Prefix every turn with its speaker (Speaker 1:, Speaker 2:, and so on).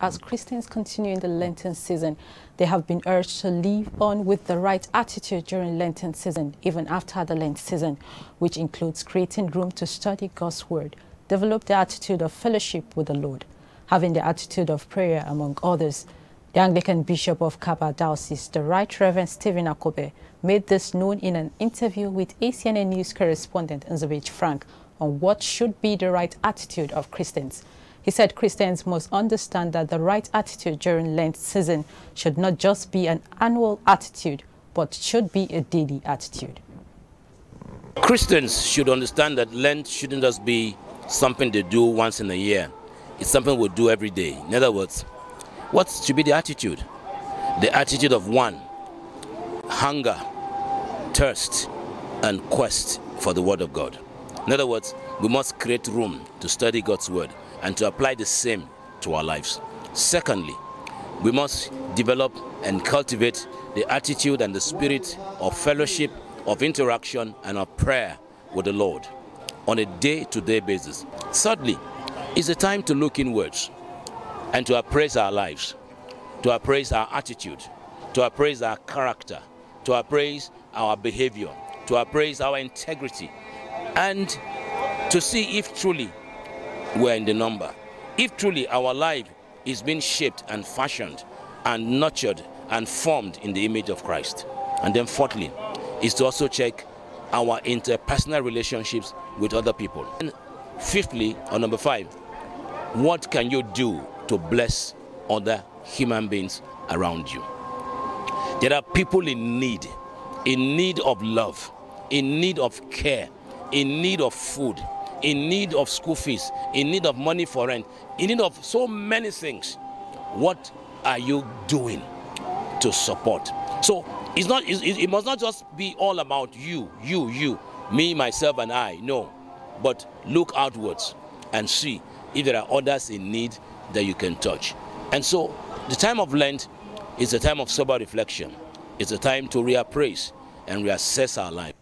Speaker 1: As Christians continue in the Lenten season, they have been urged to live on with the right attitude during Lenten season, even after the Lent season, which includes creating room to study God's Word, develop the attitude of fellowship with the Lord, having the attitude of prayer, among others. The Anglican Bishop of Kabba Diocese, the Right Reverend Stephen Akobe, made this known in an interview with ACNN News correspondent Nzabich Frank on what should be the right attitude of Christians. He said Christians must understand that the right attitude during Lent season should not just be an annual attitude, but should be a daily attitude.
Speaker 2: Christians should understand that Lent shouldn't just be something they do once in a year. It's something we do every day. In other words, what should be the attitude? The attitude of one, hunger, thirst, and quest for the Word of God. In other words, we must create room to study God's Word and to apply the same to our lives. Secondly, we must develop and cultivate the attitude and the spirit of fellowship, of interaction, and of prayer with the Lord on a day to day basis. Thirdly, it's a time to look inwards and to appraise our lives, to appraise our attitude, to appraise our character, to appraise our behavior, to appraise our integrity, and to see if truly we're in the number. If truly our life is being shaped and fashioned and nurtured and formed in the image of Christ. And then fourthly, is to also check our interpersonal relationships with other people. And fifthly, or number five, what can you do to bless other human beings around you? There are people in need, in need of love, in need of care, in need of food, in need of school fees, in need of money for rent, in need of so many things. What are you doing to support? So it's not. It must not just be all about you, you, you, me, myself, and I. No, but look outwards and see if there are others in need that you can touch. And so, the time of Lent is a time of sober reflection. It's a time to reappraise and reassess our life.